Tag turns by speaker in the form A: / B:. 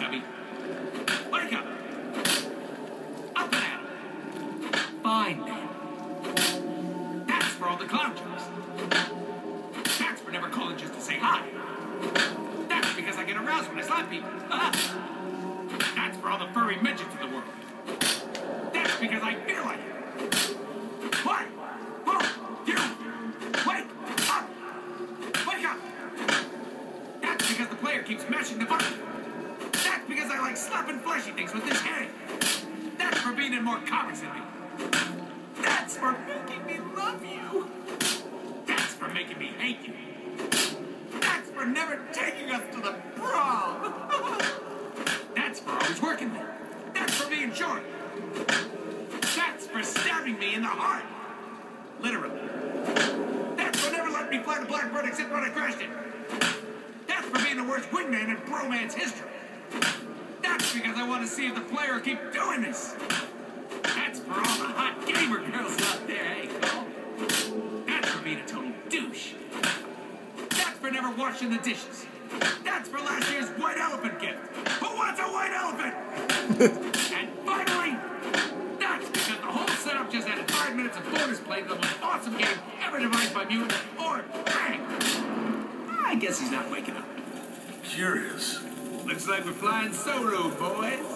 A: Stubby. Wake up! Up and. Fine, then. That's for all the clown jokes. That's for never calling just to say hi. That's because I get aroused when I slap people. Uh-huh. That's for all the furry midgets in the world. That's because I feel like it. What? Oh, you! Wake up! Wake up! That's because the player keeps mashing the button. Like slapping fleshy things with this hand. That's for being in more comics than me. That's for making me love you. That's for making me hate you. That's for never taking us to the prom. That's for always working there. That's for being short. That's for stabbing me in the heart. Literally. That's for never letting me fly the blackbird except when I crashed it. That's for being the worst wingman in bromance history. That's because I want to see if the player will keep doing this. That's for all the hot gamer girls out there, hey, Cole. That's for being a total douche. That's for never washing the dishes. That's for last year's white elephant gift. Who wants a white elephant? and finally, that's because the whole setup just added five minutes of bonus play to the most awesome game ever devised by Mutant or Bang. I guess he's not waking up.
B: Curious.
A: Looks like we're flying solo, boys.